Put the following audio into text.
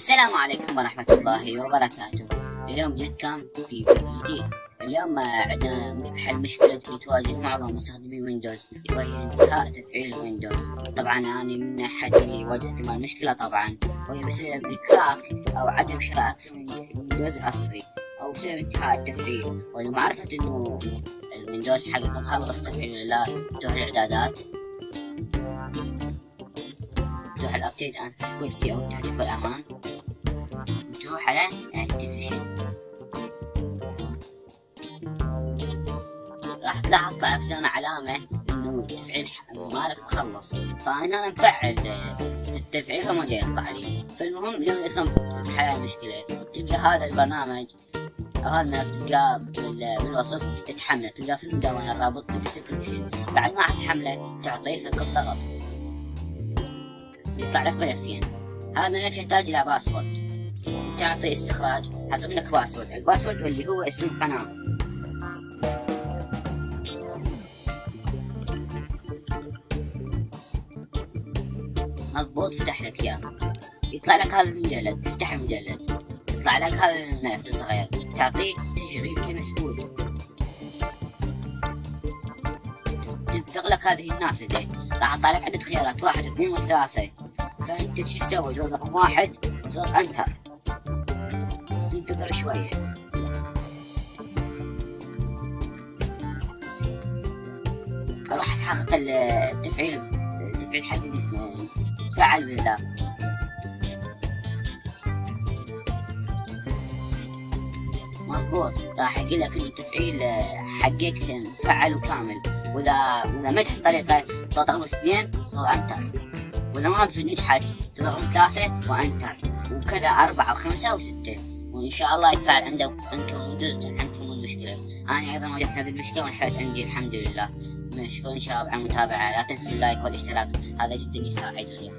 السلام عليكم ورحمة الله وبركاته. اليوم جيتكم في فيديو جديد. اليوم عندنا حل مشكلة تواجه معظم مستخدمي Windows وهي انتهاء تفعيل Windows. طبعا أنا من أحد اللي واجهت مع المشكلة طبعا وهي بسبب ال crack أو عدم شراء ال Windows الأصلي أو بسبب انتهاء التفعيل. ولمعرفة إنه ال Windows حقكم خلص تفعيل ولا لا تروح الإعدادات. تروح ال update and security أو التحديث والامان بتروح على التفعيل راح تلاحظ طلع لنا علامة إنه التفعيل مالك مخلص فانا أنا مفعل التفعيل فما جاي يطلع لي فالمهم اليوم لكم حل المشكلة تلقى هذا البرنامج أو هذا الملف تلقاه بالوصف تتحمله تلقاه في المدونة الرابط في ال description بعد ما تحمله تعطيه فقط ضغط يطلع لك ملفين هذا الملف يحتاج إلى password. تعطي استخراج حسب لك password. ال password اللي هو اسم القناة. مضبوط فتح لك إياه. يطلع لك هذا المجلد. تفتح المجلد. يطلع لك هذا الملف الصغير. تعطيه تشغيل كمسؤول. تغلق هذه النافذة. راح أطلع لك عدة خيارات. واحد اثنين وثلاثة. فأنت شو تسوي؟ تضغط رقم واحد وتضغط أنتر. تنتظر شوية. راح تحقق التفعيل التفعيل حق فعل ولا لا؟ مضبوط. راح يقول لك التفعيل حقك فعل وكامل واذا وإذا ما تحط طريقه تضغط اثنين تضغط أنتر. وإذا ما نجحت تضغط ثلاثة وأنتر. وكذا أربعة وخمسة وستة. وإن شاء الله يفعل عندك عندكم جزء عندكم المشكلة أنا أيضا واجهت هذه المشكلة وانحلت عندي الحمد لله. مشكور إن شاء الله على المتابعة لا تنسوا اللايك والاشتراك. هذا جدا يساعدني.